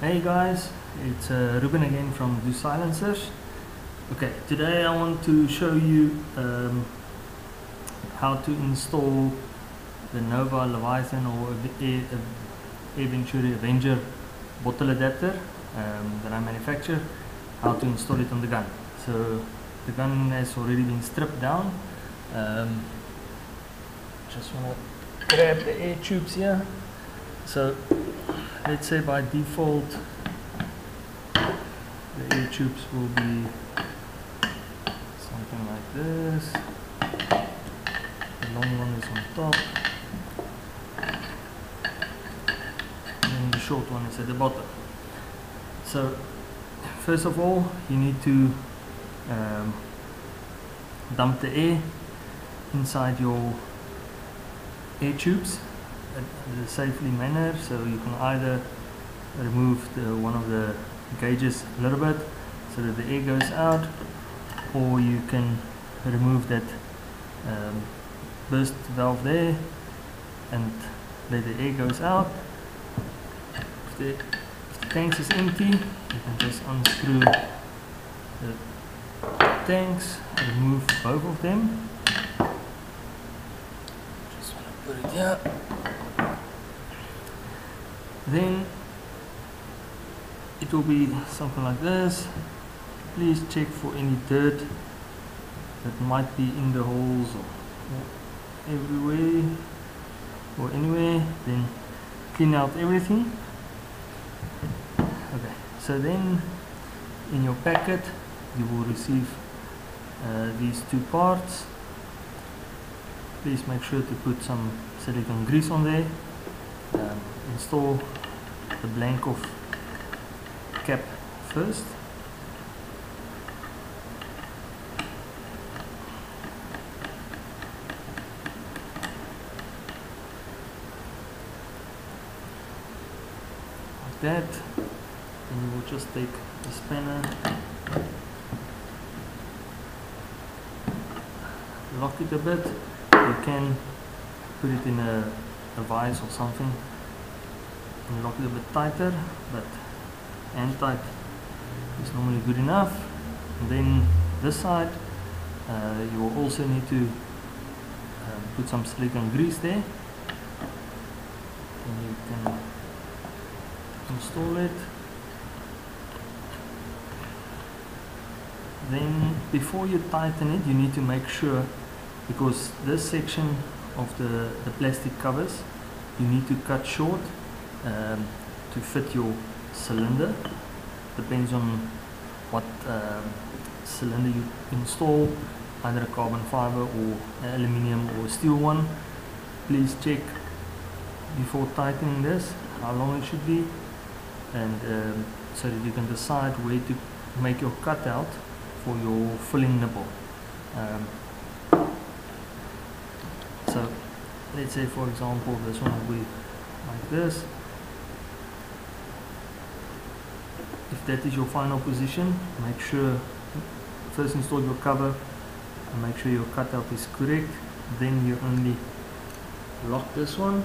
Hey guys, it's uh, Ruben again from Doux Silencers. Okay, today I want to show you um, how to install the Nova Leviathan or Air, Air Venturi Avenger bottle adapter um, that I manufacture, how to install it on the gun. So the gun has already been stripped down. Um, just want to grab the air tubes here. So let's say by default the air tubes will be something like this. The long one is on top. And the short one is at the bottom. So first of all you need to um, dump the air inside your air tubes safely manner so you can either remove the, one of the gauges a little bit so that the air goes out or you can remove that um, burst valve there and let the air goes out. If the, if the tank is empty you can just unscrew the tanks remove both of them put it here then it will be something like this. Please check for any dirt that might be in the holes or, or everywhere or anywhere. Then clean out everything. Okay so then in your packet you will receive uh, these two parts please make sure to put some silicone grease on there. Um, install the blank off cap first. Like that. And you will just take the spanner lock it a bit you can put it in a, a vise or something and lock it a bit tighter but hand tight is normally good enough. And then this side uh, you will also need to uh, put some silicone grease there. And you can install it. Then before you tighten it you need to make sure because this section of the, the plastic covers you need to cut short um, to fit your cylinder. Depends on what um, cylinder you install either a carbon fiber or aluminium or steel one. Please check before tightening this how long it should be and um, so that you can decide where to make your cutout for your filling nipple. Um, so let's say for example this one will be like this. If that is your final position make sure first install your cover and make sure your cutout is correct. Then you only lock this one.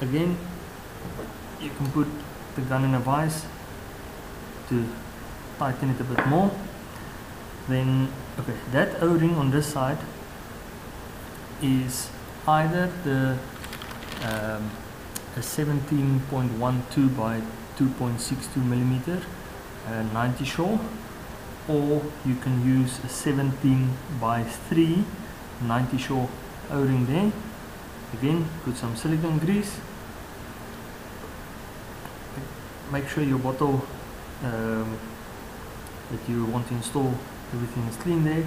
Again you can put the gun in a vise to tighten it a bit more. Then okay that o-ring on this side is either the um, a 17.12 by 2.62 millimeter uh, 90 Shore or you can use a 17 by 3 90 Shore o-ring there. Again put some silicone grease. Make sure your bottle um, that you want to install everything is clean there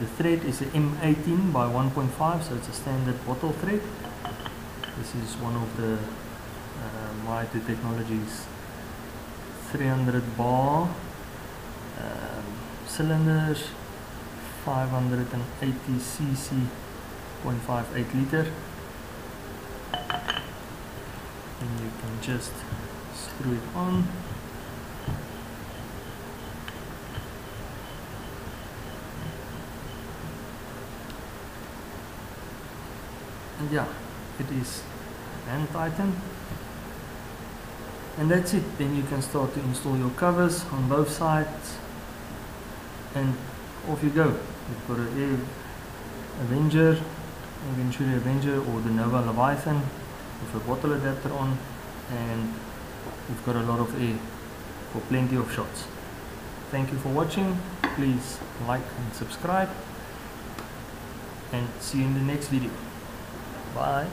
the thread is a M18 by 1.5 so it's a standard bottle thread. This is one of the uh, Mighty Technologies 300 bar um, cylinders 580 cc 0.58 liter. And you can just screw it on yeah it is. Hand tightened and that's it. Then you can start to install your covers on both sides. And off you go. You've got Air Avenger Venturi Avenger or the Nova Leviathan with a bottle adapter on. And you've got a lot of air for plenty of shots. Thank you for watching. Please like and subscribe. And see you in the next video bye